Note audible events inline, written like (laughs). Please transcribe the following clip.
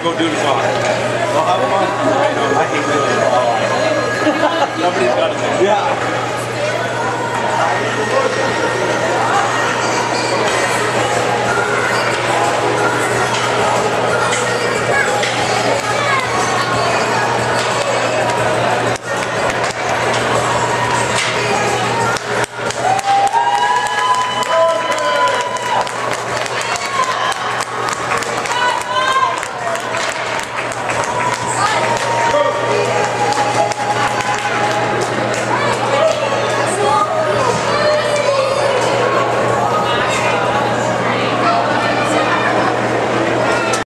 to go do the talk. Well, have fun. I hate doing it. (laughs) Nobody's got to do it. Yeah.